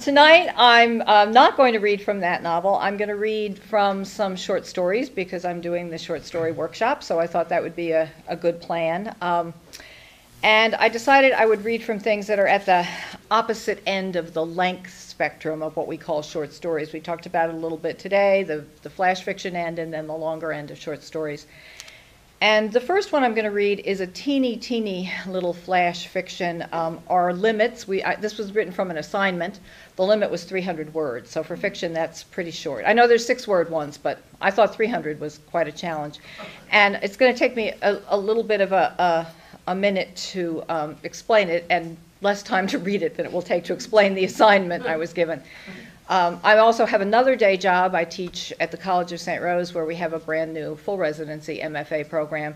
Tonight, I'm uh, not going to read from that novel. I'm going to read from some short stories because I'm doing the short story workshop, so I thought that would be a, a good plan. Um, and I decided I would read from things that are at the opposite end of the length spectrum of what we call short stories. We talked about it a little bit today the, the flash fiction end and then the longer end of short stories. And the first one I'm going to read is a teeny, teeny little flash fiction. Um, our limits, we, I, this was written from an assignment. The limit was 300 words. So for fiction, that's pretty short. I know there's six word ones, but I thought 300 was quite a challenge. And it's going to take me a, a little bit of a, a, a minute to um, explain it and less time to read it than it will take to explain the assignment I was given. Um, I also have another day job. I teach at the College of St. Rose, where we have a brand new full residency MFA program.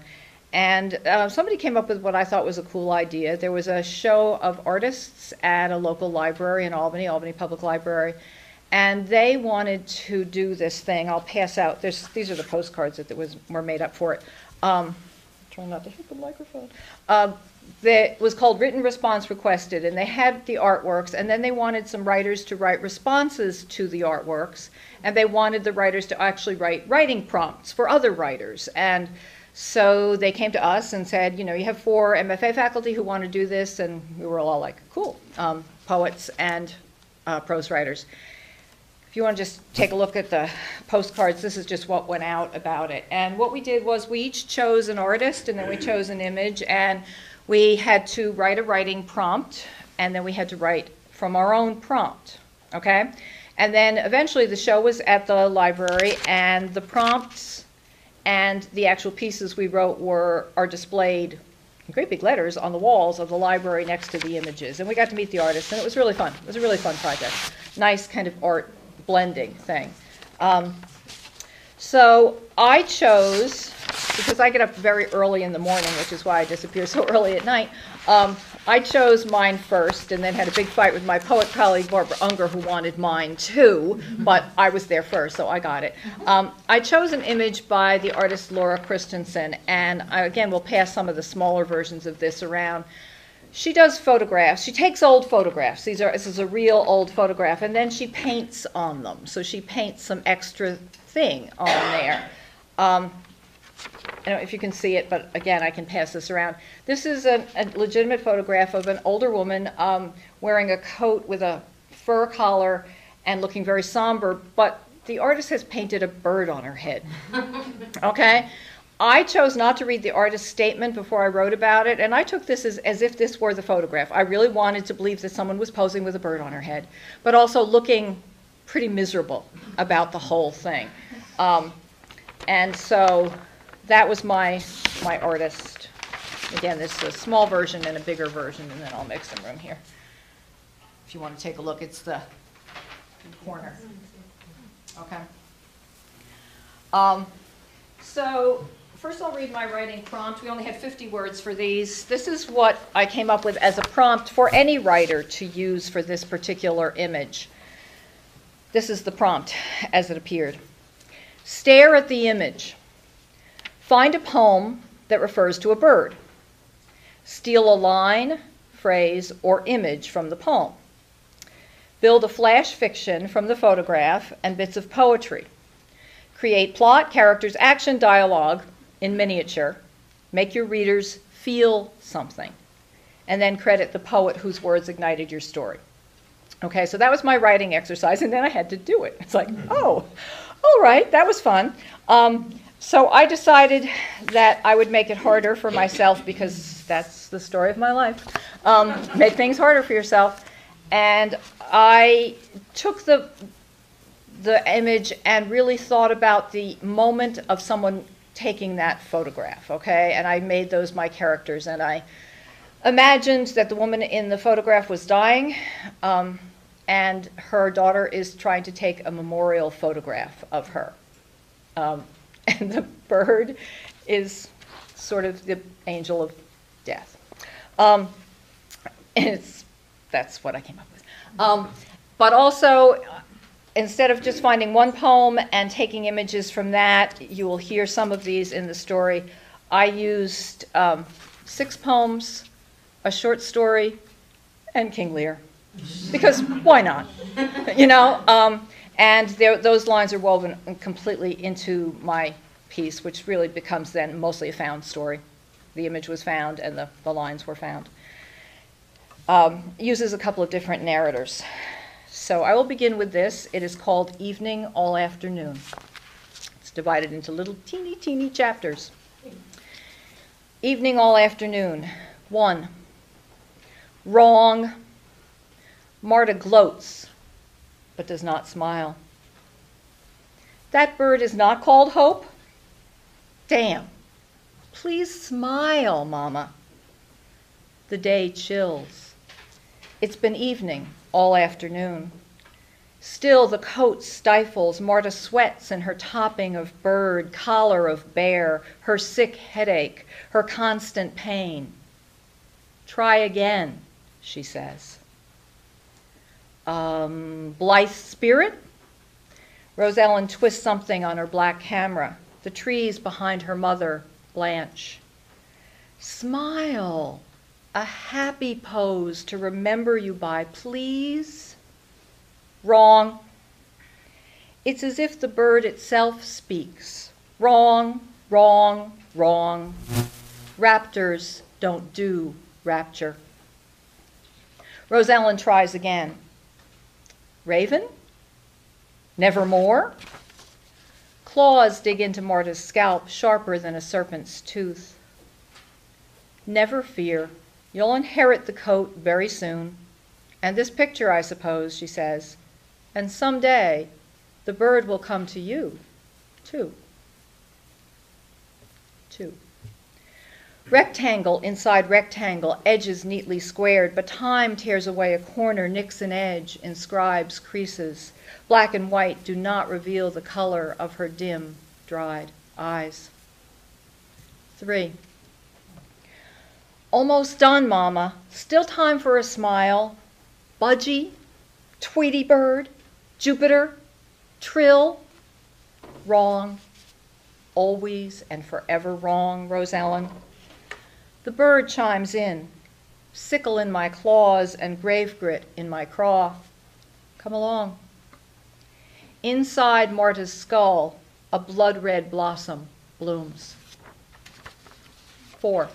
And uh, somebody came up with what I thought was a cool idea. There was a show of artists at a local library in Albany, Albany Public Library, and they wanted to do this thing. I'll pass out. There's, these are the postcards that was, were made up for it. Um, trying not to hit the microphone. Uh, that was called Written Response Requested, and they had the artworks, and then they wanted some writers to write responses to the artworks, and they wanted the writers to actually write writing prompts for other writers. And so they came to us and said, you know, you have four MFA faculty who want to do this, and we were all like, cool, um, poets and uh, prose writers. If you want to just take a look at the postcards, this is just what went out about it. And what we did was we each chose an artist, and then we chose an image, and we had to write a writing prompt, and then we had to write from our own prompt, okay? And then eventually the show was at the library, and the prompts and the actual pieces we wrote were are displayed in great big letters on the walls of the library next to the images. And we got to meet the artists, and it was really fun. It was a really fun project. Nice kind of art blending thing. Um, so I chose because I get up very early in the morning, which is why I disappear so early at night. Um, I chose mine first and then had a big fight with my poet colleague Barbara Unger, who wanted mine too, but I was there first, so I got it. Um, I chose an image by the artist Laura Christensen, and I, again, we'll pass some of the smaller versions of this around. She does photographs. She takes old photographs. These are this is a real old photograph, and then she paints on them. So she paints some extra thing on there. Um, I don't know if you can see it, but again, I can pass this around. This is a, a legitimate photograph of an older woman um, wearing a coat with a fur collar and looking very somber, but the artist has painted a bird on her head. okay? I chose not to read the artist's statement before I wrote about it, and I took this as, as if this were the photograph. I really wanted to believe that someone was posing with a bird on her head, but also looking pretty miserable about the whole thing. Um, and so that was my, my artist. Again, this is a small version and a bigger version, and then I'll make some room here. If you want to take a look, it's the corner. Okay. Um, so first I'll read my writing prompt. We only had 50 words for these. This is what I came up with as a prompt for any writer to use for this particular image. This is the prompt as it appeared. Stare at the image. Find a poem that refers to a bird. Steal a line, phrase, or image from the poem. Build a flash fiction from the photograph and bits of poetry. Create plot, characters, action, dialogue in miniature. Make your readers feel something. And then credit the poet whose words ignited your story. Okay, so that was my writing exercise, and then I had to do it. It's like, oh, all right, that was fun. Um, so I decided that I would make it harder for myself because that's the story of my life. Um, make things harder for yourself. And I took the the image and really thought about the moment of someone taking that photograph, okay? And I made those my characters, and I imagined that the woman in the photograph was dying, um, and her daughter is trying to take a memorial photograph of her. Um, and the bird is sort of the angel of death. Um, and it's, that's what I came up with. Um, but also, instead of just finding one poem and taking images from that, you will hear some of these in the story. I used um, six poems, a short story, and King Lear. because why not? You know, and those lines are woven completely into my piece, which really becomes then mostly a found story. The image was found and the, the lines were found. Um, uses a couple of different narrators. So I will begin with this. It is called Evening All Afternoon. It's divided into little teeny, teeny chapters. Evening All Afternoon. One. Wrong. Marta gloats, but does not smile. That bird is not called Hope? Damn. Please smile, Mama. The day chills. It's been evening all afternoon. Still the coat stifles. Marta sweats in her topping of bird, collar of bear, her sick headache, her constant pain. Try again, she says. Um, blithe spirit? Rose Ellen twists something on her black camera. The trees behind her mother blanch. Smile, a happy pose to remember you by, please. Wrong. It's as if the bird itself speaks. Wrong, wrong, wrong. Raptors don't do rapture. Rose Ellen tries again. Raven? Nevermore? Claws dig into Marta's scalp, sharper than a serpent's tooth. Never fear. You'll inherit the coat very soon. And this picture, I suppose, she says. And some day the bird will come to you, too. Two. Rectangle inside rectangle, edges neatly squared, but time tears away a corner, nicks an edge, inscribes creases. Black and white do not reveal the color of her dim, dried eyes. Three. Almost done, Mama. Still time for a smile. Budgie, Tweety Bird, Jupiter, Trill. Wrong. Always and forever wrong, Rose Ellen. The bird chimes in. Sickle in my claws and grave grit in my craw. Come along. Inside Marta's skull, a blood red blossom blooms. Four.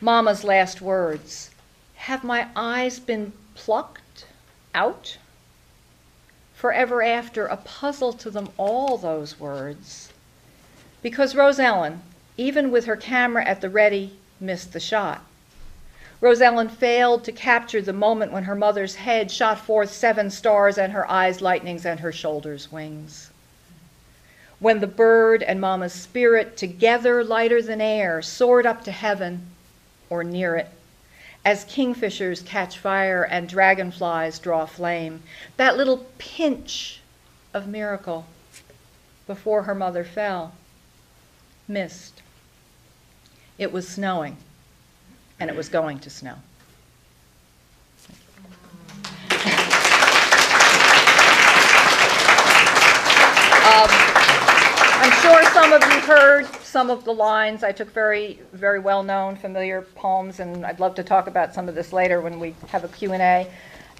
Mama's last words Have my eyes been plucked out? Forever after, a puzzle to them all, those words. Because Rose Ellen, even with her camera at the ready, missed the shot. Rose Ellen failed to capture the moment when her mother's head shot forth seven stars and her eyes lightnings and her shoulders wings. When the bird and Mama's spirit, together lighter than air, soared up to heaven or near it, as kingfishers catch fire and dragonflies draw flame, that little pinch of miracle before her mother fell, missed. It was snowing, and it was going to snow. Um, I'm sure some of you heard some of the lines. I took very, very well-known, familiar poems, and I'd love to talk about some of this later when we have a Q&A.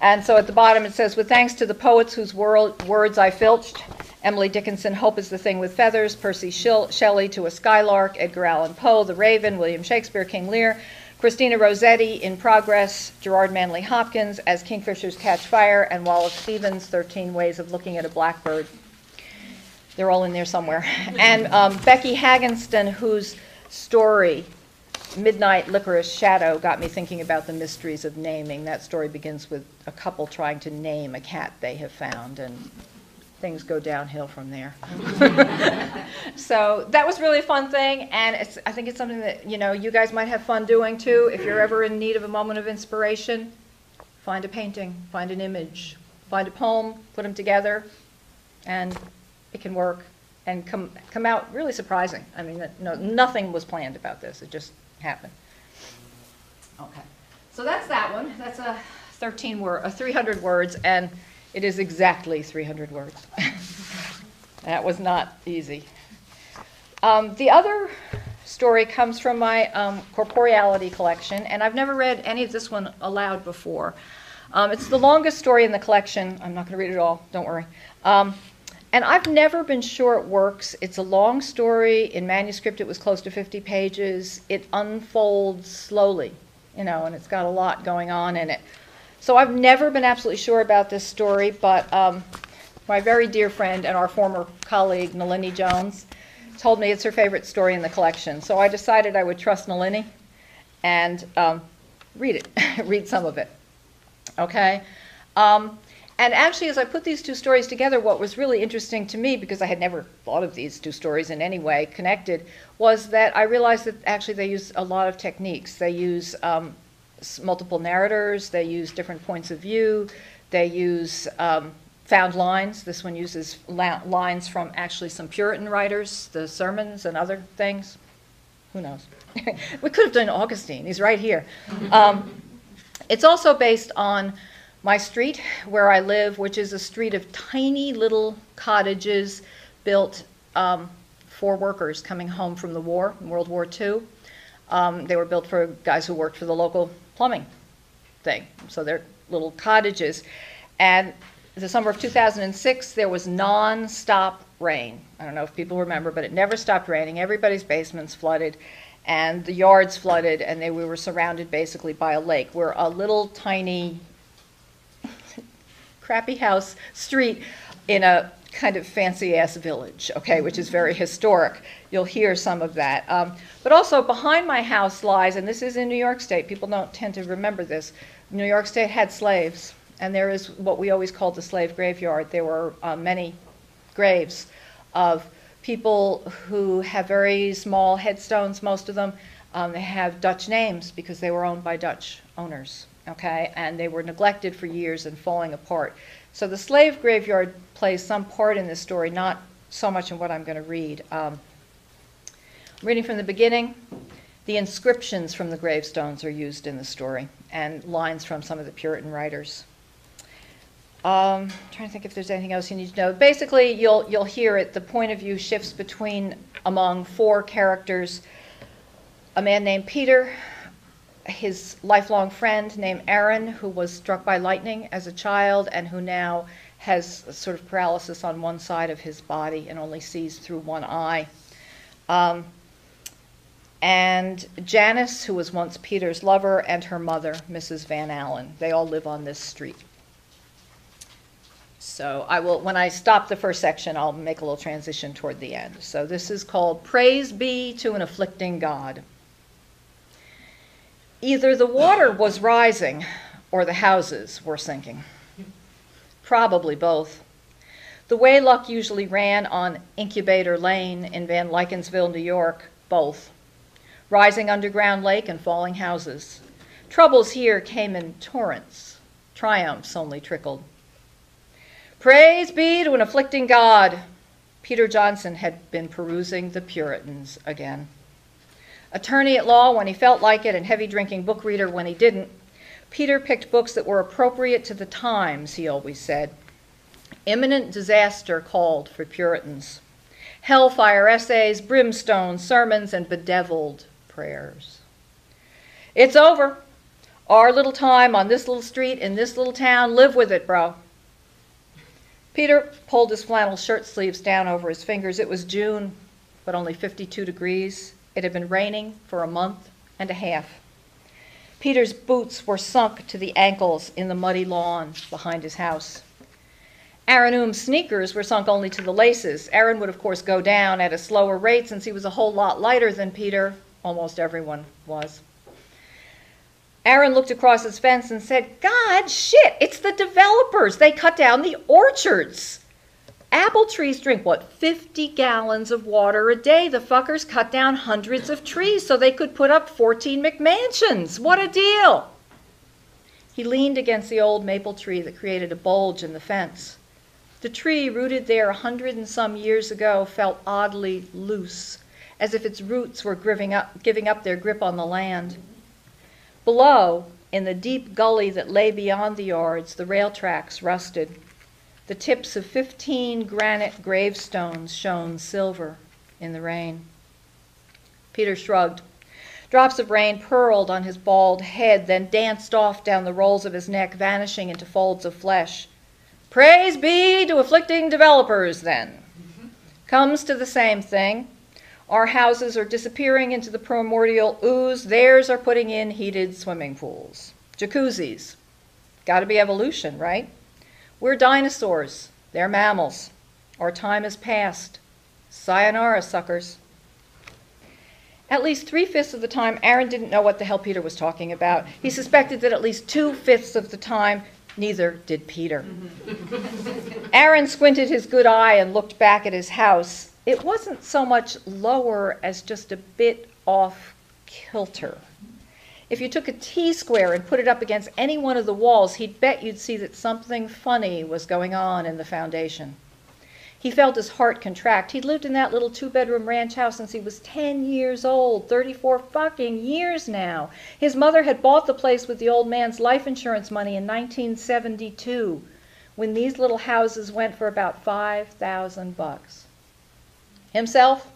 And so at the bottom it says, with thanks to the poets whose world, words I filched, Emily Dickinson, Hope is the Thing with Feathers, Percy Shelley, To a Skylark, Edgar Allan Poe, The Raven, William Shakespeare, King Lear, Christina Rossetti, In Progress, Gerard Manley Hopkins, As Kingfishers Catch Fire, and Wallace Stevens, 13 Ways of Looking at a Blackbird. They're all in there somewhere. And um, Becky Hagenston, whose story Midnight Licorice Shadow got me thinking about the mysteries of naming. That story begins with a couple trying to name a cat they have found, and things go downhill from there. so that was really a fun thing, and I think it's something that you know you guys might have fun doing too. If you're ever in need of a moment of inspiration, find a painting, find an image, find a poem, put them together, and it can work and come come out really surprising. I mean, no, nothing was planned about this; it just happened. Okay, so that's that one. That's a 13 word, a 300 words, and it is exactly 300 words. that was not easy. Um, the other story comes from my um, corporeality collection, and I've never read any of this one aloud before. Um, it's the longest story in the collection. I'm not going to read it all, don't worry. Um, and I've never been sure it works. It's a long story. In manuscript, it was close to 50 pages. It unfolds slowly, you know, and it's got a lot going on in it. So I've never been absolutely sure about this story, but um, my very dear friend and our former colleague, Nalini Jones, told me it's her favorite story in the collection. So I decided I would trust Nalini and um, read it, read some of it. Okay? Um, and actually, as I put these two stories together, what was really interesting to me, because I had never thought of these two stories in any way connected, was that I realized that actually they use a lot of techniques. They use um, multiple narrators, they use different points of view, they use um, found lines. This one uses la- lines from actually some Puritan writers, the sermons and other things. Who knows? we could have done Augustine, he's right here. Um, it's also based on my street where I live, which is a street of tiny little cottages built um, for workers coming home from the war, World War II. Um, they were built for guys who worked for the local plumbing thing. So they're little cottages. And the summer of 2006, there was non-stop rain. I don't know if people remember, but it never stopped raining. Everybody's basements flooded, and the yards flooded, and they, we were surrounded basically by a lake. We're a little tiny crappy house street in a kind of fancy ass village, okay, which is very historic. You'll hear some of that. Um, but also behind my house lies, and this is in New York State, people don't tend to remember this. New York State had slaves, and there is what we always called the slave graveyard. There were uh, many graves of people who have very small headstones, most of them. Um, they have Dutch names because they were owned by Dutch owners okay, and they were neglected for years and falling apart. So the slave graveyard plays some part in this story, not so much in what I'm going to read. Um, reading from the beginning, the inscriptions from the gravestones are used in the story, and lines from some of the Puritan writers. Um, trying to think if there's anything else you need to know. Basically, you'll you'll hear it. The point of view shifts between among four characters: a man named Peter, his lifelong friend named Aaron, who was struck by lightning as a child and who now has sort of paralysis on one side of his body and only sees through one eye. Um, and Janice, who was once Peter's lover, and her mother, Mrs. Van Allen. They all live on this street. So I will, when I stop the first section, I'll make a little transition toward the end. So this is called Praise Be to an Afflicting God. Either the water was rising or the houses were sinking. Probably both. The way luck usually ran on Incubator Lane in Van Lyckensville, New York, both. Rising underground lake and falling houses. Troubles here came in torrents. Triumphs only trickled. Praise be to an afflicting God. Peter Johnson had been perusing the Puritans again attorney at law when he felt like it, and heavy drinking book reader when he didn't. Peter picked books that were appropriate to the times, he always said. Imminent disaster called for Puritans. Hellfire essays, brimstone sermons, and bedeviled prayers. It's over. Our little time on this little street in this little town, live with it, bro. Peter pulled his flannel shirt sleeves down over his fingers. It was June, but only 52 degrees. It had been raining for a month and a half. Peter's boots were sunk to the ankles in the muddy lawn behind his house. Aaron Oom's sneakers were sunk only to the laces. Aaron would, of course, go down at a slower rate since he was a whole lot lighter than Peter. Almost everyone was. Aaron looked across his fence and said, God, shit, it's the developers. They cut down the orchards. Apple trees drink, what, 50 gallons of water a day. The fuckers cut down hundreds of trees so they could put up 14 McMansions. What a deal! He leaned against the old maple tree that created a bulge in the fence. The tree, rooted there a hundred and some years ago, felt oddly loose, as if its roots were giving up, giving up their grip on the land. Below, in the deep gully that lay beyond the yards, the rail tracks rusted. The tips of 15 granite gravestones shone silver in the rain. Peter shrugged. Drops of rain purled on his bald head, then danced off down the rolls of his neck, vanishing into folds of flesh. Praise be to afflicting developers, then. Comes to the same thing. Our houses are disappearing into the primordial ooze, theirs are putting in heated swimming pools. Jacuzzis. Got to be evolution, right? We're dinosaurs, they're mammals. Our time is past. Sayonara, suckers. At least three fifths of the time, Aaron didn't know what the hell Peter was talking about. He suspected that at least two fifths of the time, neither did Peter. Aaron squinted his good eye and looked back at his house. It wasn't so much lower as just a bit off kilter. If you took a T square and put it up against any one of the walls, he'd bet you'd see that something funny was going on in the foundation. He felt his heart contract. He'd lived in that little two bedroom ranch house since he was 10 years old, 34 fucking years now. His mother had bought the place with the old man's life insurance money in 1972 when these little houses went for about 5,000 bucks. Himself,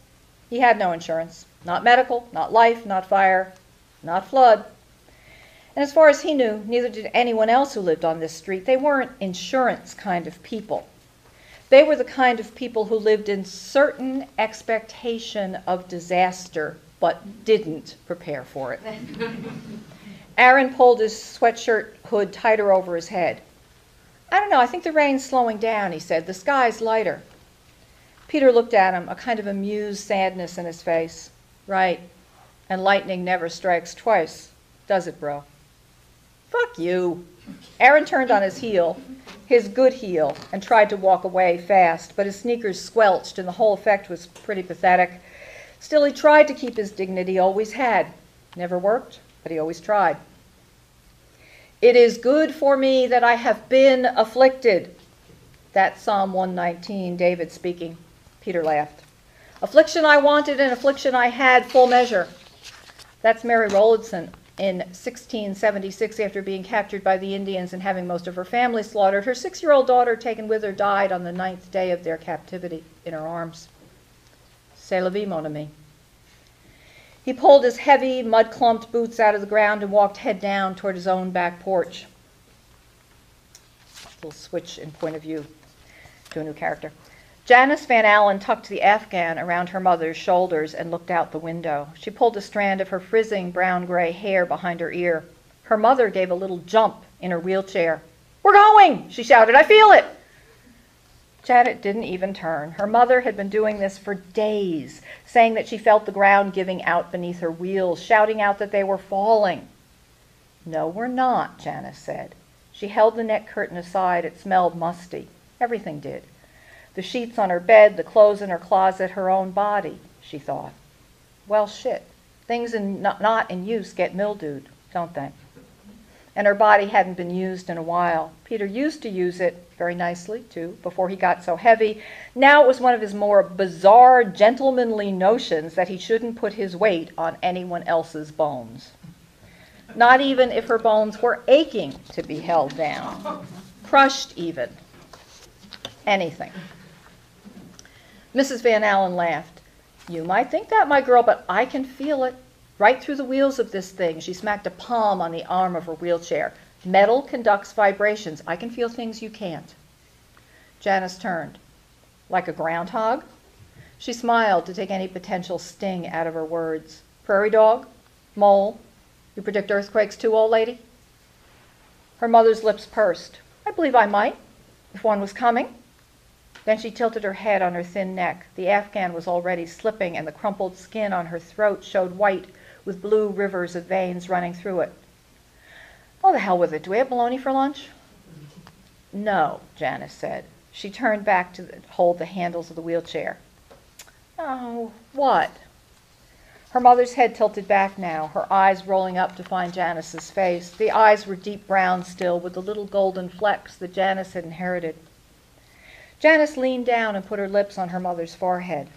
he had no insurance. Not medical, not life, not fire, not flood. And as far as he knew, neither did anyone else who lived on this street. They weren't insurance kind of people. They were the kind of people who lived in certain expectation of disaster, but didn't prepare for it. Aaron pulled his sweatshirt hood tighter over his head. I don't know, I think the rain's slowing down, he said. The sky's lighter. Peter looked at him, a kind of amused sadness in his face. Right. And lightning never strikes twice, does it, bro? Fuck you. Aaron turned on his heel, his good heel, and tried to walk away fast, but his sneakers squelched and the whole effect was pretty pathetic. Still, he tried to keep his dignity, always had. Never worked, but he always tried. It is good for me that I have been afflicted. That's Psalm 119, David speaking. Peter laughed. Affliction I wanted and affliction I had, full measure. That's Mary Rowlandson in 1676 after being captured by the Indians and having most of her family slaughtered. Her six year old daughter, taken with her, died on the ninth day of their captivity in her arms. C'est la vie, mon ami. He pulled his heavy, mud clumped boots out of the ground and walked head down toward his own back porch. Little switch in point of view to a new character. Janice Van Allen tucked the afghan around her mother's shoulders and looked out the window. She pulled a strand of her frizzing brown gray hair behind her ear. Her mother gave a little jump in her wheelchair. We're going, she shouted. I feel it. Janet didn't even turn. Her mother had been doing this for days, saying that she felt the ground giving out beneath her wheels, shouting out that they were falling. No, we're not, Janice said. She held the net curtain aside. It smelled musty. Everything did. The sheets on her bed, the clothes in her closet, her own body, she thought. Well, shit. Things in, not, not in use get mildewed, don't they? And her body hadn't been used in a while. Peter used to use it very nicely, too, before he got so heavy. Now it was one of his more bizarre, gentlemanly notions that he shouldn't put his weight on anyone else's bones. Not even if her bones were aching to be held down, crushed even. Anything. Mrs. Van Allen laughed. You might think that, my girl, but I can feel it. Right through the wheels of this thing. She smacked a palm on the arm of her wheelchair. Metal conducts vibrations. I can feel things you can't. Janice turned. Like a groundhog? She smiled to take any potential sting out of her words. Prairie dog? Mole? You predict earthquakes too, old lady? Her mother's lips pursed. I believe I might, if one was coming. Then she tilted her head on her thin neck. The afghan was already slipping, and the crumpled skin on her throat showed white with blue rivers of veins running through it. Oh, the hell with it. Do we have bologna for lunch? No, Janice said. She turned back to hold the handles of the wheelchair. Oh, what? Her mother's head tilted back now, her eyes rolling up to find Janice's face. The eyes were deep brown still, with the little golden flecks that Janice had inherited. Janice leaned down and put her lips on her mother's forehead.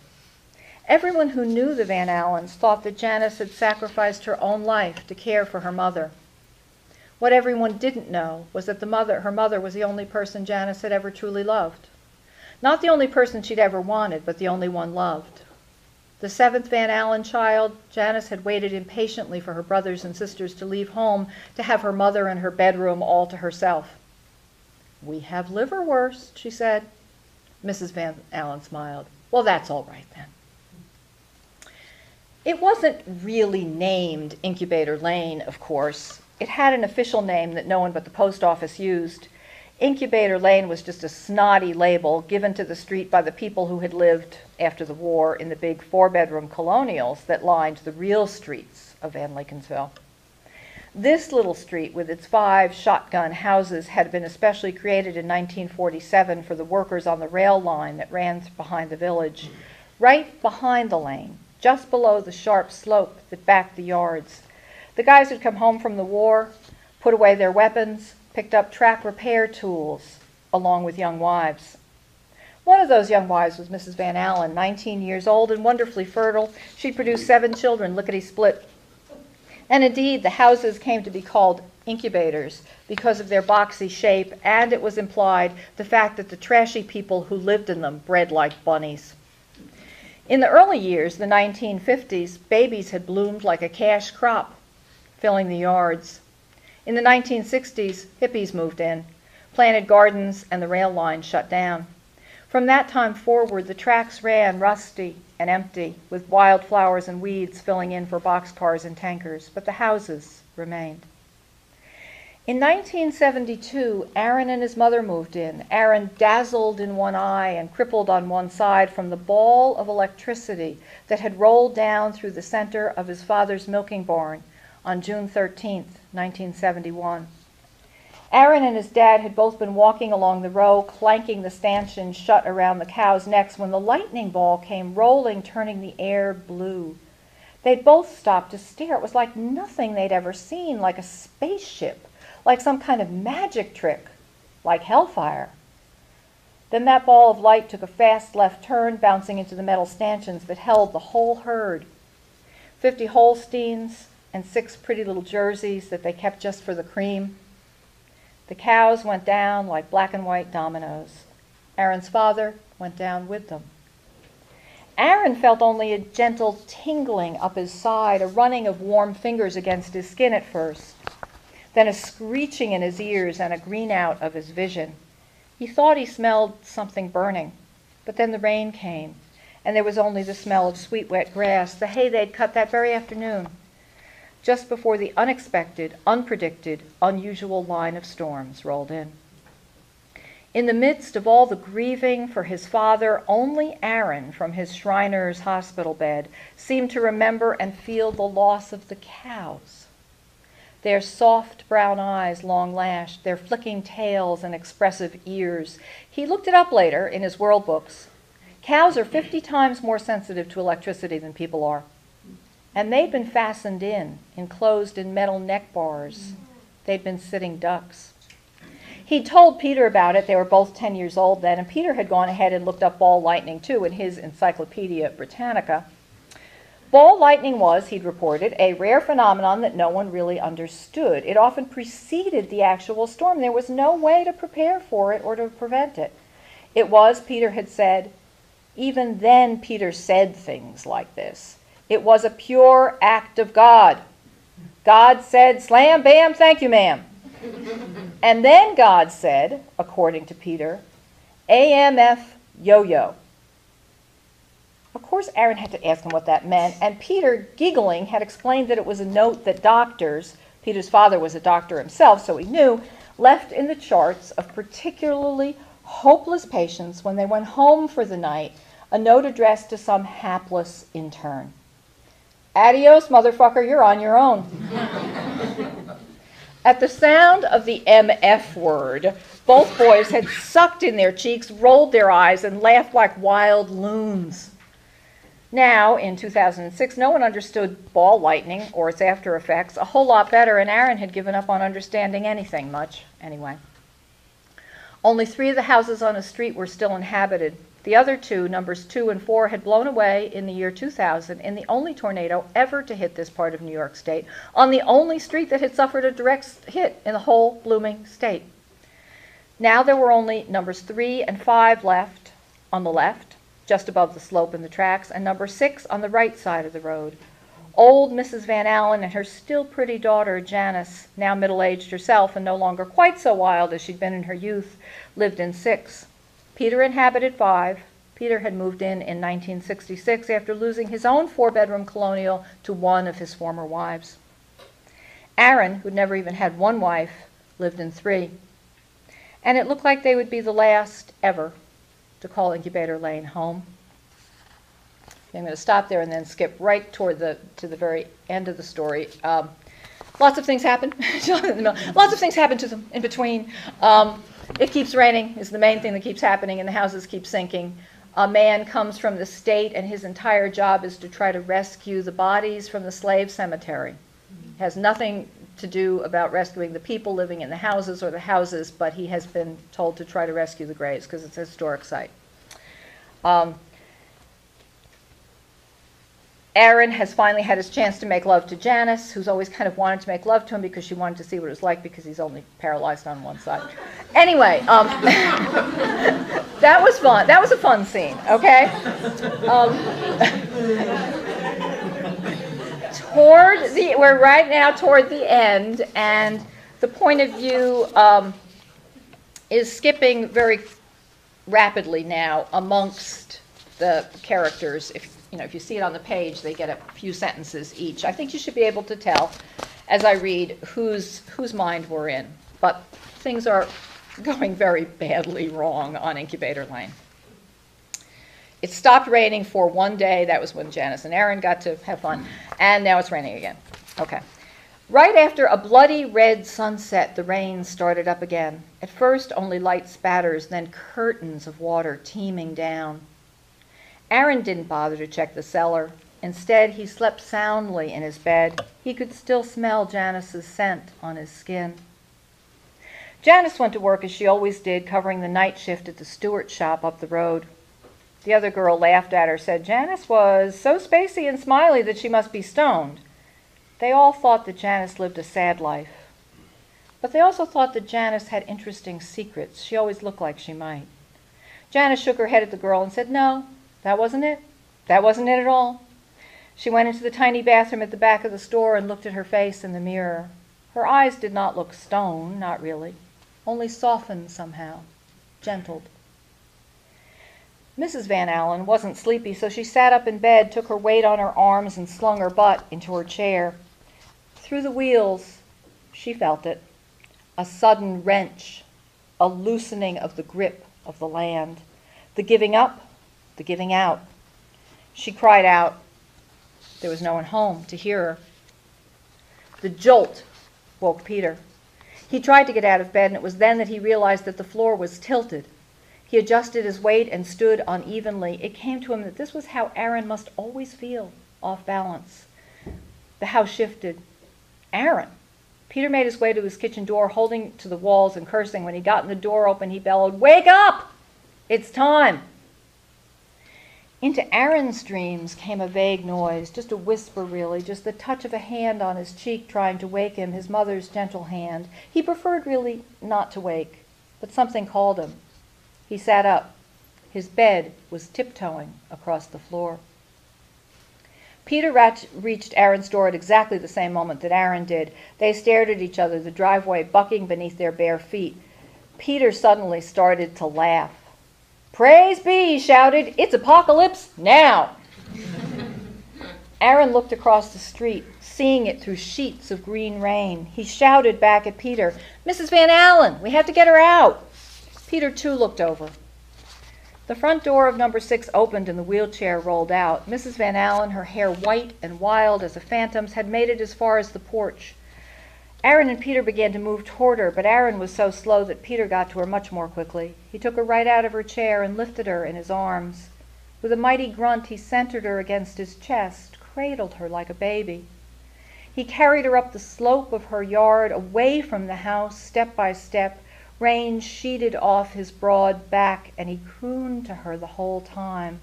Everyone who knew the Van Allens thought that Janice had sacrificed her own life to care for her mother. What everyone didn't know was that the mother, her mother was the only person Janice had ever truly loved. Not the only person she'd ever wanted, but the only one loved. The seventh Van Allen child, Janice had waited impatiently for her brothers and sisters to leave home to have her mother and her bedroom all to herself. We have liverwurst, she said. Mrs. Van Allen smiled. Well, that's all right then. It wasn't really named Incubator Lane, of course. It had an official name that no one but the post office used. Incubator Lane was just a snotty label given to the street by the people who had lived after the war in the big four bedroom colonials that lined the real streets of Van Lakensville. This little street, with its five shotgun houses, had been especially created in 1947 for the workers on the rail line that ran behind the village, right behind the lane just below the sharp slope that backed the yards. The guys had come home from the war, put away their weapons, picked up track repair tools, along with young wives. One of those young wives was Mrs. Van Allen, 19 years old and wonderfully fertile. She produced seven children, lickety split. And indeed, the houses came to be called incubators because of their boxy shape, and it was implied the fact that the trashy people who lived in them bred like bunnies. In the early years, the 1950s, babies had bloomed like a cash crop, filling the yards. In the 1960s, hippies moved in, planted gardens, and the rail line shut down. From that time forward, the tracks ran rusty and empty, with wildflowers and weeds filling in for boxcars and tankers, but the houses remained. In 1972, Aaron and his mother moved in. Aaron dazzled in one eye and crippled on one side from the ball of electricity that had rolled down through the center of his father's milking barn on June 13, 1971. Aaron and his dad had both been walking along the row, clanking the stanchions shut around the cows' necks when the lightning ball came rolling, turning the air blue. They'd both stopped to stare. It was like nothing they'd ever seen, like a spaceship like some kind of magic trick, like hellfire. Then that ball of light took a fast left turn, bouncing into the metal stanchions that held the whole herd. Fifty Holsteins and six pretty little jerseys that they kept just for the cream. The cows went down like black and white dominoes. Aaron's father went down with them. Aaron felt only a gentle tingling up his side, a running of warm fingers against his skin at first then a screeching in his ears and a green out of his vision. He thought he smelled something burning, but then the rain came, and there was only the smell of sweet wet grass, the hay they'd cut that very afternoon, just before the unexpected, unpredicted, unusual line of storms rolled in. In the midst of all the grieving for his father, only Aaron, from his Shriners hospital bed, seemed to remember and feel the loss of the cows their soft brown eyes long lashed, their flicking tails and expressive ears. He looked it up later in his world books. Cows are 50 times more sensitive to electricity than people are. And they'd been fastened in, enclosed in metal neck bars. They'd been sitting ducks. He told Peter about it. They were both 10 years old then, and Peter had gone ahead and looked up ball lightning too in his Encyclopedia Britannica. Ball lightning was, he'd reported, a rare phenomenon that no one really understood. It often preceded the actual storm. There was no way to prepare for it or to prevent it. It was, Peter had said, even then Peter said things like this. It was a pure act of God. God said, Slam, bam, thank you, ma'am. and then God said, according to Peter, AMF yo yo. Of course, Aaron had to ask him what that meant, and Peter, giggling, had explained that it was a note that doctors, Peter's father was a doctor himself, so he knew, left in the charts of particularly hopeless patients when they went home for the night, a note addressed to some hapless intern. Adios, motherfucker, you're on your own. At the sound of the MF word, both boys had sucked in their cheeks, rolled their eyes, and laughed like wild loons. Now, in 2006, no one understood ball lightning or its after effects a whole lot better, and Aaron had given up on understanding anything much, anyway. Only three of the houses on the street were still inhabited. The other two, numbers two and four, had blown away in the year 2000 in the only tornado ever to hit this part of New York State, on the only street that had suffered a direct hit in the whole blooming state. Now there were only numbers three and five left on the left, just above the slope in the tracks, and number six on the right side of the road. Old Mrs. Van Allen and her still pretty daughter, Janice, now middle aged herself and no longer quite so wild as she'd been in her youth, lived in six. Peter inhabited five. Peter had moved in in 1966 after losing his own four bedroom colonial to one of his former wives. Aaron, who'd never even had one wife, lived in three. And it looked like they would be the last ever to call Incubator Lane home. I'm going to stop there and then skip right toward the to the very end of the story. Um, lots of things happen. lots of things happen to them in between. Um, it keeps raining is the main thing that keeps happening, and the houses keep sinking. A man comes from the state, and his entire job is to try to rescue the bodies from the slave cemetery. It has nothing to do about rescuing the people living in the houses or the houses, but he has been told to try to rescue the graves because it's a historic site. Um, Aaron has finally had his chance to make love to Janice, who's always kind of wanted to make love to him because she wanted to see what it was like because he's only paralyzed on one side. Anyway, um, that was fun. That was a fun scene, okay? Um, toward the, we're right now toward the end, and the point of view um, is skipping very rapidly now amongst the characters. If you know, if you see it on the page, they get a few sentences each. I think you should be able to tell as I read whose whose mind we're in. But things are going very badly wrong on Incubator Lane. It stopped raining for one day. That was when Janice and Aaron got to have fun. And now it's raining again. Okay. Right after a bloody red sunset, the rain started up again. At first, only light spatters, then curtains of water teeming down. Aaron didn't bother to check the cellar. Instead, he slept soundly in his bed. He could still smell Janice's scent on his skin. Janice went to work as she always did, covering the night shift at the Stewart shop up the road. The other girl laughed at her, said Janice was so spacey and smiley that she must be stoned. They all thought that Janice lived a sad life. But they also thought that Janice had interesting secrets. She always looked like she might. Janice shook her head at the girl and said, No, that wasn't it. That wasn't it at all. She went into the tiny bathroom at the back of the store and looked at her face in the mirror. Her eyes did not look stone, not really, only softened somehow, gentled. Mrs. Van Allen wasn't sleepy, so she sat up in bed, took her weight on her arms, and slung her butt into her chair. Through the wheels, she felt it a sudden wrench, a loosening of the grip of the land, the giving up the giving out. She cried out. There was no one home to hear her. The jolt woke Peter. He tried to get out of bed, and it was then that he realized that the floor was tilted. He adjusted his weight and stood unevenly. It came to him that this was how Aaron must always feel, off balance. The house shifted. Aaron! Peter made his way to his kitchen door, holding to the walls and cursing. When he got in the door open, he bellowed, Wake up! It's time! Into Aaron's dreams came a vague noise, just a whisper really, just the touch of a hand on his cheek trying to wake him, his mother's gentle hand. He preferred really not to wake, but something called him. He sat up. His bed was tiptoeing across the floor. Peter Ratch reached Aaron's door at exactly the same moment that Aaron did. They stared at each other, the driveway bucking beneath their bare feet. Peter suddenly started to laugh. Praise be, he shouted. It's apocalypse now. Aaron looked across the street, seeing it through sheets of green rain. He shouted back at Peter, Mrs. Van Allen, we have to get her out. Peter, too, looked over. The front door of number six opened and the wheelchair rolled out. Mrs. Van Allen, her hair white and wild as a phantom's, had made it as far as the porch. Aaron and Peter began to move toward her, but Aaron was so slow that Peter got to her much more quickly. He took her right out of her chair and lifted her in his arms. With a mighty grunt, he centered her against his chest, cradled her like a baby. He carried her up the slope of her yard, away from the house, step by step. Rain sheeted off his broad back, and he crooned to her the whole time.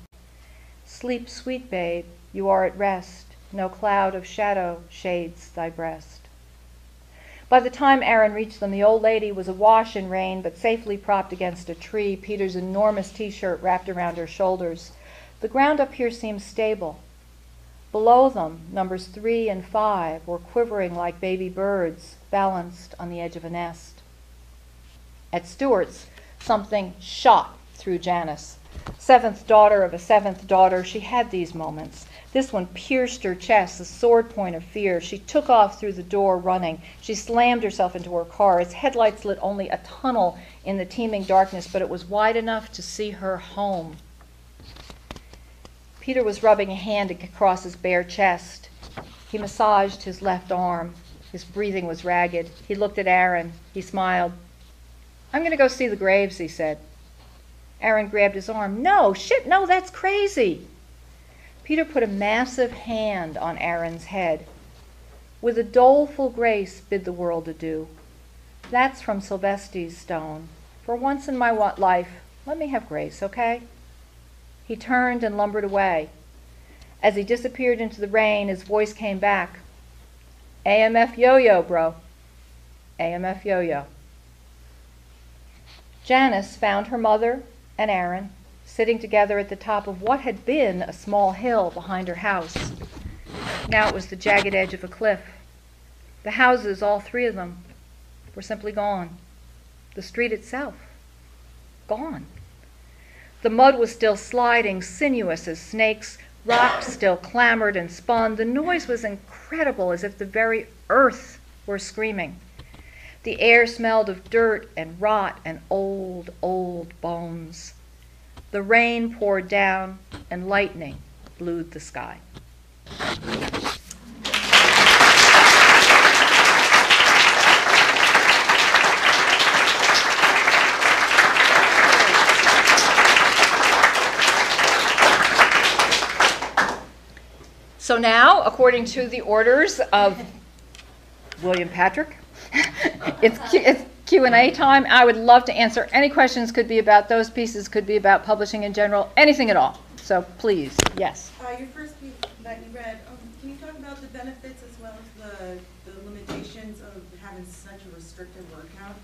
Sleep, sweet babe, you are at rest. No cloud of shadow shades thy breast. By the time Aaron reached them, the old lady was awash in rain, but safely propped against a tree, Peter's enormous t shirt wrapped around her shoulders. The ground up here seemed stable. Below them, numbers three and five were quivering like baby birds balanced on the edge of a nest. At Stewart's, something shot through Janice. Seventh daughter of a seventh daughter, she had these moments. This one pierced her chest, the sword point of fear. She took off through the door running. She slammed herself into her car. Its headlights lit only a tunnel in the teeming darkness, but it was wide enough to see her home. Peter was rubbing a hand across his bare chest. He massaged his left arm. His breathing was ragged. He looked at Aaron. He smiled. I'm going to go see the graves, he said. Aaron grabbed his arm. No, shit, no, that's crazy. Peter put a massive hand on Aaron's head. With a doleful grace, bid the world adieu. That's from Sylvester's stone. For once in my life, let me have grace, okay? He turned and lumbered away. As he disappeared into the rain, his voice came back AMF yo yo, bro. AMF yo yo. Janice found her mother and Aaron sitting together at the top of what had been a small hill behind her house. Now it was the jagged edge of a cliff. The houses, all three of them, were simply gone. The street itself, gone. The mud was still sliding, sinuous as snakes. Rocks still clamored and spun. The noise was incredible, as if the very earth were screaming. The air smelled of dirt and rot and old, old bones. The rain poured down, and lightning blued the sky. So now, according to the orders of William Patrick, it's, it's Q&A time. I would love to answer any questions, could be about those pieces, could be about publishing in general, anything at all. So please, yes. Uh, your first piece that you read, um, can you talk about the benefits as well as the, the limitations of having such a restricted word count?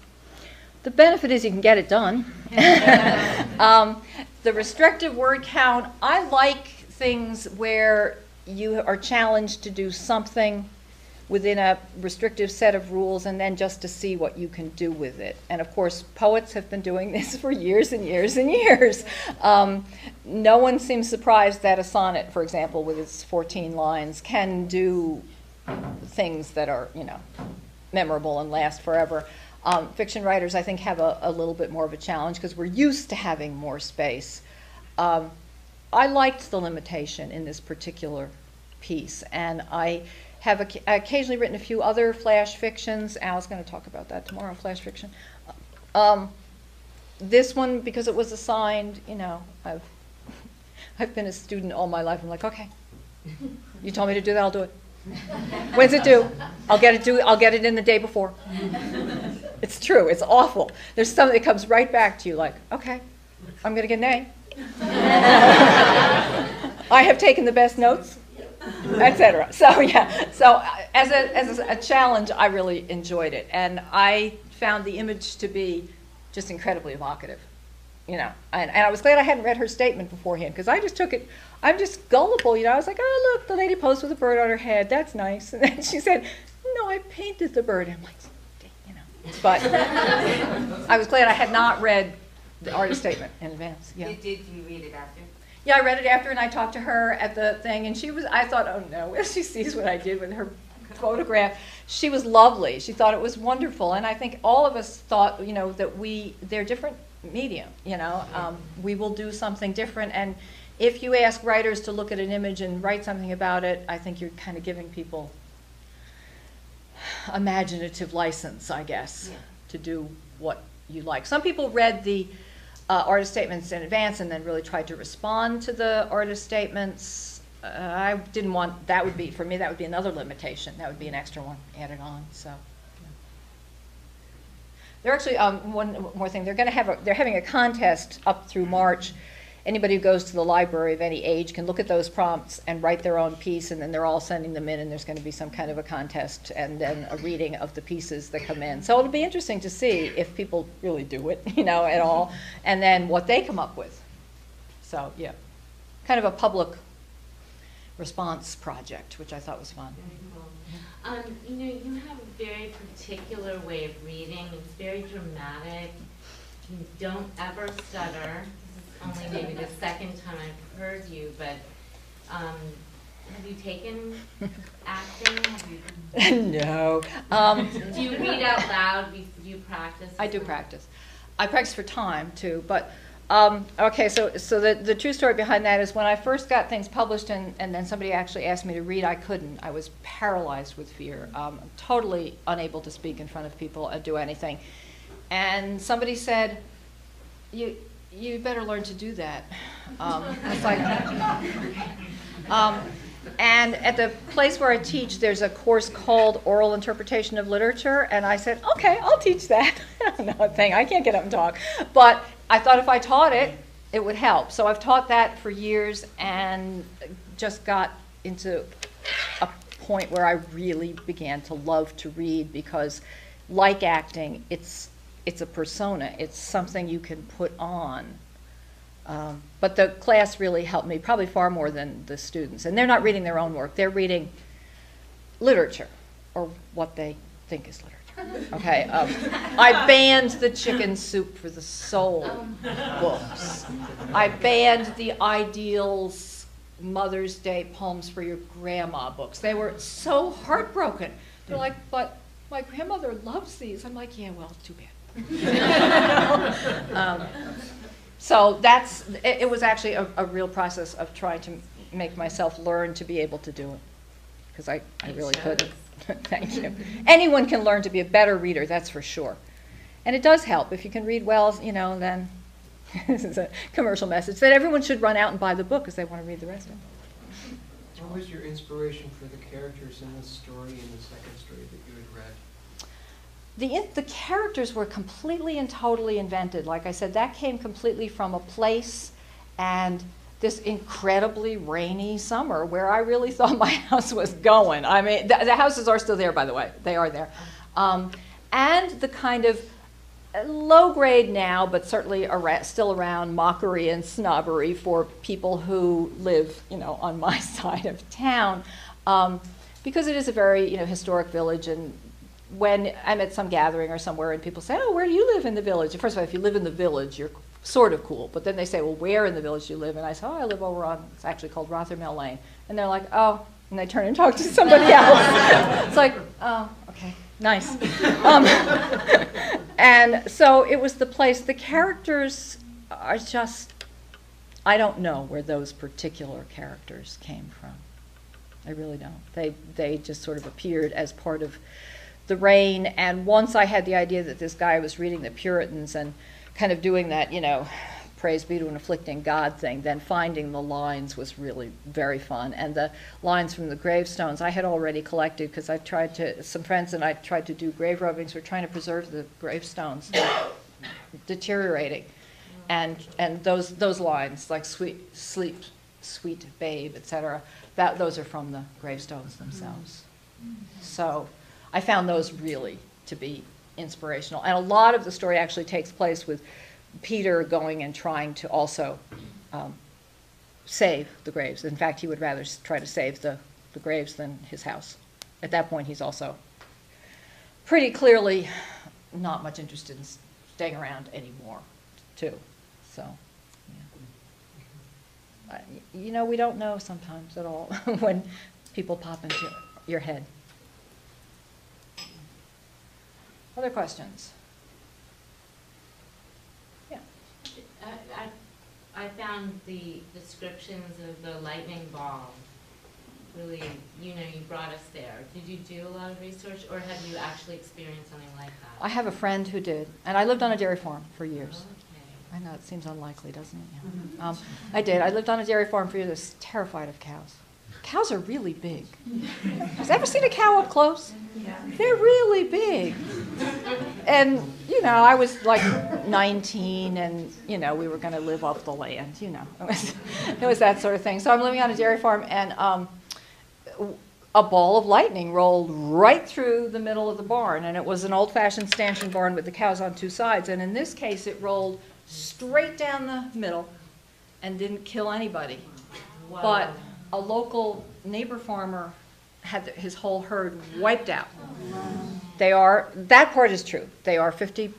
The benefit is you can get it done. um, the restrictive word count, I like things where you are challenged to do something within a restrictive set of rules and then just to see what you can do with it. And of course, poets have been doing this for years and years and years. Um, no one seems surprised that a sonnet, for example, with its 14 lines, can do things that are, you know, memorable and last forever. Um, fiction writers, I think, have a, a, little bit more of a challenge because we're used to having more space. Um, I liked the limitation in this particular piece, and I have occasionally written a few other flash fictions. Al's going to talk about that tomorrow, flash fiction. Um, this one, because it was assigned, you know, I've, I've been a student all my life. I'm like, okay, you told me to do that, I'll do it. When's it due? I'll get it due. I'll get it in the day before. It's true. It's awful. There's something that comes right back to you, like, okay, I'm going to get an A. I have taken the best notes, etc. So yeah, so uh, as a as a challenge, I really enjoyed it, and I found the image to be just incredibly evocative. You know, and, and I was glad I hadn't read her statement beforehand because I just took it. I'm just gullible, you know. I was like, oh look, the lady posed with a bird on her head. That's nice. And then she said, no, I painted the bird. And I'm like, you know. But I was glad I had not read the artist statement in advance. Yeah. Did, did you read it after? Yeah, I read it after, and I talked to her at the thing, and she was. I thought, oh no, if she sees what I did with her photograph, she was lovely. She thought it was wonderful, and I think all of us thought, you know, that we they're different medium. You know, um, we will do something different, and if you ask writers to look at an image and write something about it, I think you're kind of giving people imaginative license, I guess, yeah. to do what you like. Some people read the uh, artist statements in advance and then really tried to respond to the artist statements. Uh, I didn't want, that would be, for me, that would be another limitation. That would be an extra one added on, so. Yeah. They're actually, um, one more thing, they're gonna have, a, they're having a contest up through March anybody who goes to the library of any age can look at those prompts and write their own piece, and then they're all sending them in, and there's going to be some kind of a contest and then a reading of the pieces that come in. So it'll be interesting to see if people really do it, you know, at all, and then what they come up with. So, yeah. kind of a public response project, which I thought was fun. Cool. Um, you know, you have a very particular way of reading. It's very dramatic. You don't ever stutter. Only maybe the second time I've heard you, but um, have you taken acting? Have you, no. Um, do you read out loud? Do you practice? I do practice. I practice for time too, but um, okay. So, so the the true story behind that is when I first got things published, and and then somebody actually asked me to read, I couldn't. I was paralyzed with fear, um, totally unable to speak in front of people and do anything. And somebody said, "You you better learn to do that." Um, like. Um, and at the place where I teach, there's a course called Oral Interpretation of Literature, and I said, okay, I'll teach that. no thing, I can't get up and talk. But I thought if I taught it, it would help. So I've taught that for years and just got into a point where I really began to love to read because, like acting, it's, it's a persona, it's something you can put on. Um, but the class really helped me, probably far more than the students. And they're not reading their own work, they're reading literature, or what they think is literature. Okay, um, I banned the chicken soup for the soul books. I banned the ideals Mother's Day poems for your grandma books. They were so heartbroken. They're like, but my grandmother loves these. I'm like, yeah, well, too bad. um, so that's, it, it was actually a, a, real process of trying to make myself learn to be able to do it. Because I, I really couldn't. Thank you. Anyone can learn to be a better reader, that's for sure. And it does help. If you can read well, you know, then this is a commercial message that everyone should run out and buy the book because they want to read the rest of it. What was your inspiration for the characters in this story and the second story that you had read? The, the characters were completely and totally invented. Like I said, that came completely from a place and this incredibly rainy summer where I really thought my house was going. I mean, the, the houses are still there, by the way. They are there. Um, and the kind of low grade now, but certainly still around mockery and snobbery for people who live, you know, on my side of town. Um, because it is a very, you know, historic village and when I'm at some gathering or somewhere and people say, oh, where do you live in the village? First of all, if you live in the village, you're sort of cool. But then they say, well, where in the village do you live? And I say, oh, I live over on, it's actually called Rothermel Lane. And they're like, oh, and they turn and talk to somebody else. it's like, oh, okay, nice. Um, and so it was the place, the characters are just, I don't know where those particular characters came from. I really don't. They, they just sort of appeared as part of the rain. And once I had the idea that this guy was reading the Puritans and kind of doing that, you know, praise be to an afflicting God thing, then finding the lines was really very fun. And the lines from the gravestones I had already collected because I tried to, some friends and I tried to do grave rubbings. We're trying to preserve the gravestones deteriorating. And, and those, those lines, like sweet, sleep, sweet babe, etc., that, those are from the gravestones themselves. So I found those really to be inspirational. And a lot of the story actually takes place with Peter going and trying to also um, save the graves. In fact, he would rather try to save the, the graves than his house. At that point, he's also pretty clearly not much interested in staying around anymore, too. So, yeah. You know, we don't know sometimes at all when people pop into your head. Other questions? Yeah. I, I, I found the descriptions of the lightning ball really, you know, you brought us there. Did you do a lot of research or have you actually experienced something like that? I have a friend who did, and I lived on a dairy farm for years. Okay. I know, it seems unlikely, doesn't it? Yeah. Um, I did. I lived on a dairy farm for years. I was terrified of cows. Cows are really big. Has you ever seen a cow up close? Yeah. They're really big. And, you know, I was like 19 and, you know, we were going to live off the land, you know. It was, it was that sort of thing. So I'm living on a dairy farm and um, a ball of lightning rolled right through the middle of the barn. And it was an old fashioned stanchion barn with the cows on two sides. And in this case, it rolled straight down the middle and didn't kill anybody. whoa. But a local neighbor farmer had his whole herd wiped out. They are, that part is true. They are 50,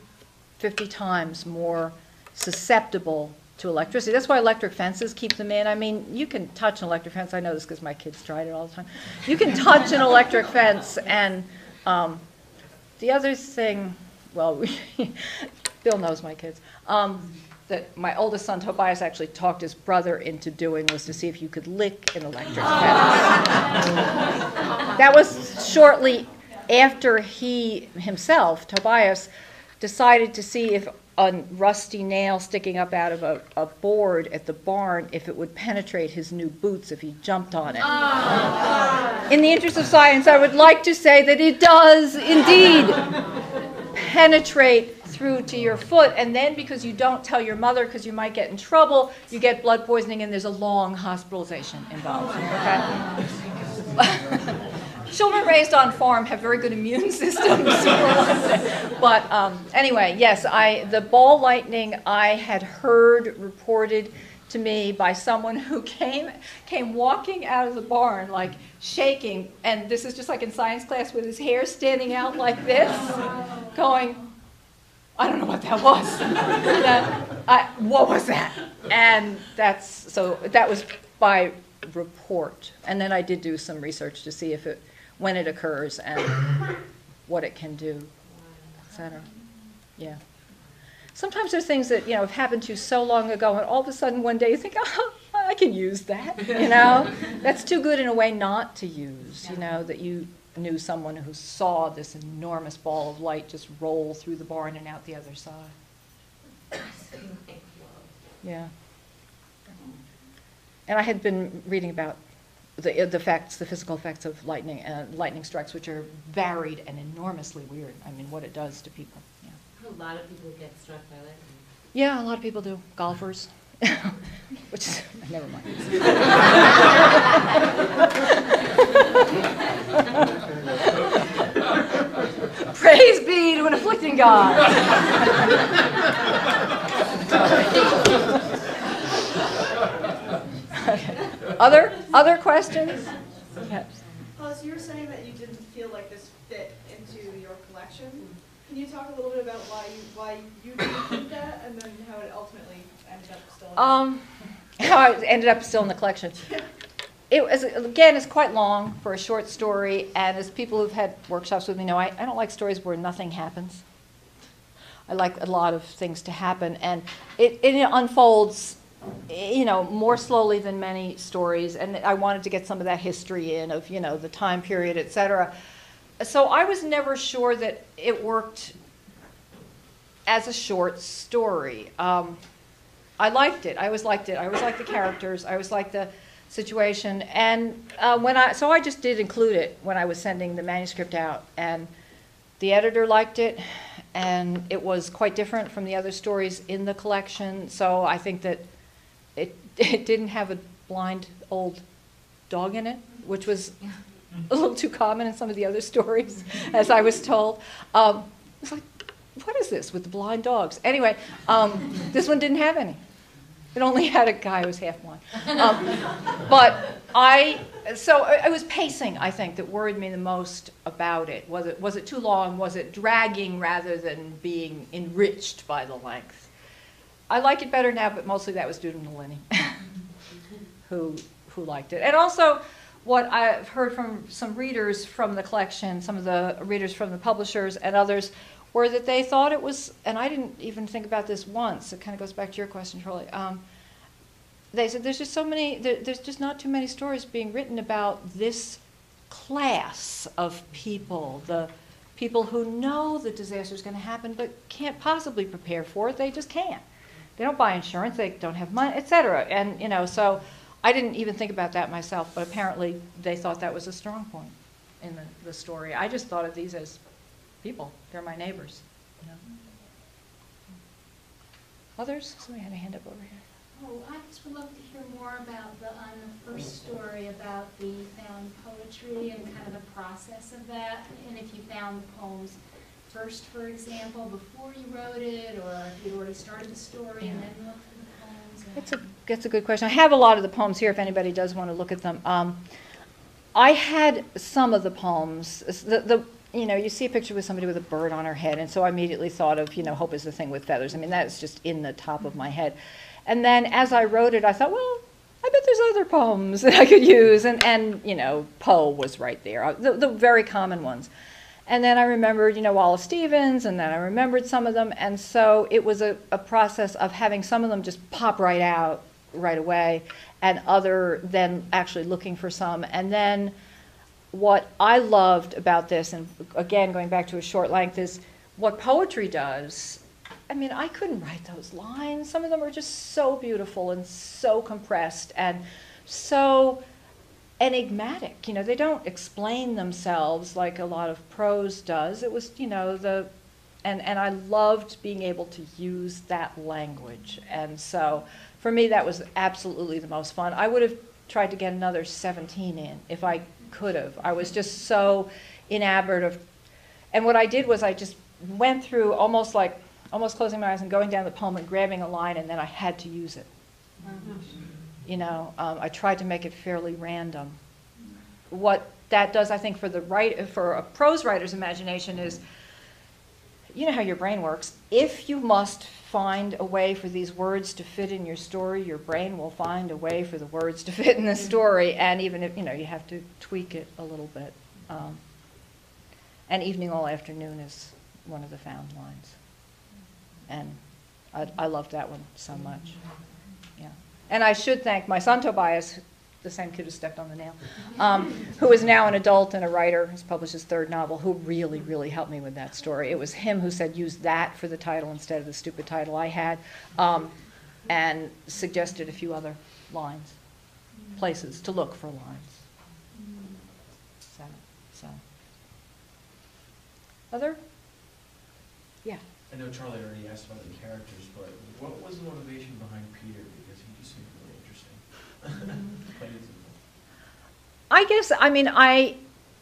50 times more susceptible to electricity. That's why electric fences keep them in. I mean, you can touch an electric fence, I know this because my kids tried it all the time. You can touch an electric fence and, um, the other thing, well, Bill knows my kids, um, that my oldest son Tobias actually talked his brother into doing was to see if you could lick an electric fence. That was shortly after he himself, Tobias, decided to see if a rusty nail sticking up out of a, a board at the barn, if it would penetrate his new boots if he jumped on it. In the interest of science, I would like to say that it does indeed penetrate through to your foot, and then because you don't tell your mother because you might get in trouble, you get blood poisoning and there's a long hospitalization involved. Okay? Children raised on farm have very good immune systems. but um, anyway, yes, I the ball lightning I had heard reported to me by someone who came came walking out of the barn like shaking, and this is just like in science class with his hair standing out like this, going. I don't know what that was. That- I, what was that? And that's so that was by report, and then I did do some research to see if it when it occurs and what it can do, etc. Yeah. Sometimes there's things that you know have happened to you so long ago, and all of a sudden one day you think, oh, I can use that. You know, that's too good in a way not to use. You know that you knew someone who saw this enormous ball of light just roll through the barn and out the other side. Yeah. And I had been reading about the, the effects, the physical effects of lightning, uh, lightning strikes, which are varied and enormously weird. I mean, what it does to people. Yeah. A lot of people get struck by lightning. Yeah, a lot of people do. Golfers. Which is, never mind. Praise be to an afflicting God. Okay. Other, other questions? Yes. Uh, so you were saying that you didn't feel like this fit into your collection. Can you talk a little bit about why you, why you didn't think that, and then how it ultimately ended up still? in- Um, how it ended up still in the collection. It was, again, it's quite long for a short story, and as people who've had workshops with me know, I, I don't like stories where nothing happens. I like a lot of things to happen, and it, it unfolds, you know, more slowly than many stories, and I wanted to get some of that history in of, you know, the time period, et cetera. So I was never sure that it worked as a short story. Um, I liked it. I always liked it. I always liked the characters. I always liked the situation. And uh, when I, so I just did include it when I was sending the manuscript out. And the editor liked it, and it was quite different from the other stories in the collection. So I think that it, it didn't have a blind old dog in it, which was a little too common in some of the other stories, as I was told. Um, it's like, what is this with the blind dogs? Anyway, um, this one didn't have any. It only had a guy who was half blind. Um, but I, so it was pacing, I think, that worried me the most about it. Was it, was it too long? Was it dragging rather than being enriched by the length? I like it better now, but mostly that was due to Nalini, who, who liked it. And also, what I've heard from some readers from the collection, some of the readers from the publishers and others, were that they thought it was, and I didn't even think about this once, it kind of goes back to your question, Charlie. Um, they said there's just so many, there, there's just not too many stories being written about this class of people, the people who know the disaster is going to happen but can't possibly prepare for it. They just can't. They don't buy insurance, they don't have money, et cetera. And, you know, so I didn't even think about that myself, but apparently they thought that was a strong point in the, the story. I just thought of these as people. They're my neighbors. You know? Others? Somebody had a hand up over here. Oh, I just would love to hear more about the, on the first story about the found poetry and kind of the process of that. And if you found the poems first, for example, before you wrote it, or if you'd already started the story and then looked for the poems. It's a that's a good question. I have a lot of the poems here if anybody does want to look at them. Um, I had some of the poems, the, the, you know, you see a picture with somebody with a bird on her head, and so I immediately thought of, you know, Hope is the thing with feathers. I mean, that's just in the top of my head. And then as I wrote it, I thought, well, I bet there's other poems that I could use, and, and you know, Poe was right there, uh, the, the very common ones. And then I remembered, you know, Wallace Stevens, and then I remembered some of them, and so it was a, a process of having some of them just pop right out right away, and other than actually looking for some. And then what I loved about this, and again, going back to a short length, is what poetry does. I mean, I couldn't write those lines. Some of them are just so beautiful and so compressed and so enigmatic. You know, they don't explain themselves like a lot of prose does. It was, you know, the and and I loved being able to use that language. And so for me that was absolutely the most fun. I would have tried to get another 17 in if I could have. I was just so enamored of and what I did was I just went through almost like almost closing my eyes and going down the poem and grabbing a line and then I had to use it. You know, um, I tried to make it fairly random. What that does, I think, for the write, for a prose writer's imagination is, you know how your brain works. If you must find a way for these words to fit in your story, your brain will find a way for the words to fit in the story, and even if you know you have to tweak it a little bit. Um, and evening all afternoon is one of the found lines, and I, I loved that one so much. Yeah. And I should thank my son Tobias, the same kid who stepped on the nail, um, who is now an adult and a writer, who's published his third novel, who really, really helped me with that story. It was him who said use that for the title instead of the stupid title I had, um, and suggested a few other lines, places to look for lines. So, so. Other? Yeah. I know Charlie already asked about the characters, but what was the motivation behind Peter? Because he just seemed really interesting. Plain and simple. I guess, I mean, I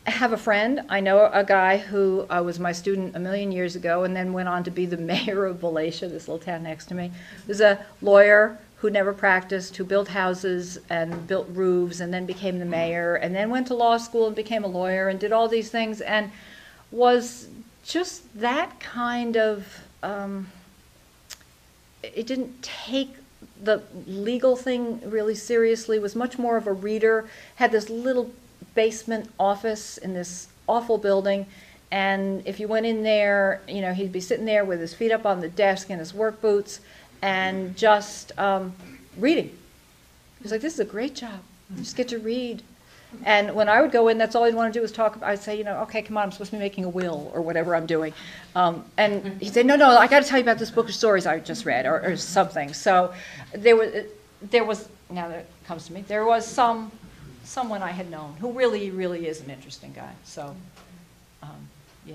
have a friend. I know a guy who uh, was my student a million years ago and then went on to be the mayor of Valatie, this little town next to me. He Was a lawyer who never practiced, who built houses and built roofs and then became the mayor and then went to law school and became a lawyer and did all these things and was just that kind of. Um, it didn't take the legal thing really seriously, was much more of a reader, had this little basement office in this awful building. And if you went in there, you know, he'd be sitting there with his feet up on the desk and his work boots and just um, reading. He was like, this is a great job. You just get to read. And when I would go in, that's all he'd want to do was talk. I'd say, you know, okay, come on, I'm supposed to be making a will or whatever I'm doing. Um, and he'd say, no, no, I got to tell you about this book of stories I just read or, or something. So there was, there was, now that it comes to me, there was some, someone I had known who really, really is an interesting guy. So, um, yeah.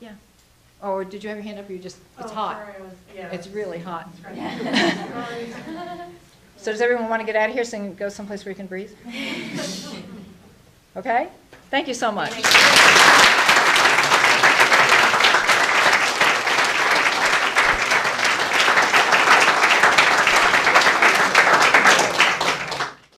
Yeah. Or did you have your hand up or you just, it's Oh, hot? sorry, I was- yeah, It's really hot. Sorry. So does everyone want to get out of here so you can go someplace where you can breathe? Okay? Thank you so much.